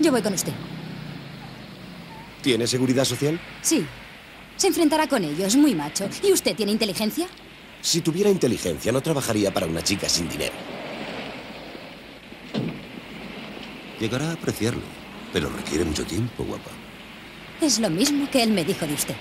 Yo voy con usted. ¿Tiene seguridad social? Sí. Se enfrentará con ellos, muy macho. ¿Y usted tiene inteligencia? Si tuviera inteligencia, no trabajaría para una chica sin dinero. Llegará a apreciarlo, pero requiere mucho tiempo, guapa. Es lo mismo que él me dijo de usted.